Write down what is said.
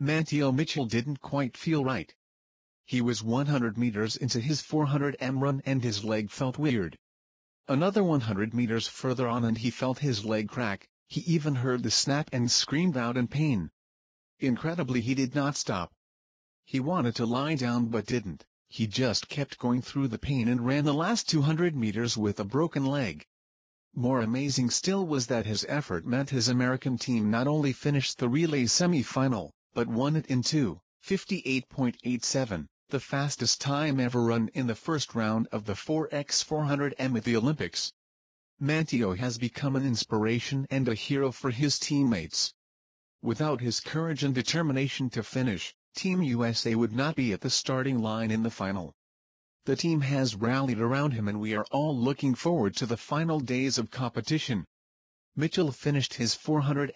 Manteo Mitchell didn't quite feel right. He was 100 meters into his 400m run and his leg felt weird. Another 100 meters further on and he felt his leg crack, he even heard the snap and screamed out in pain. Incredibly he did not stop. He wanted to lie down but didn't, he just kept going through the pain and ran the last 200 meters with a broken leg. More amazing still was that his effort meant his American team not only finished the relay semi-final, but won it in 2:58.87 the fastest time ever run in the first round of the 4x400m at the Olympics. Manteo has become an inspiration and a hero for his teammates. Without his courage and determination to finish, Team USA would not be at the starting line in the final. The team has rallied around him and we are all looking forward to the final days of competition. Mitchell finished his 400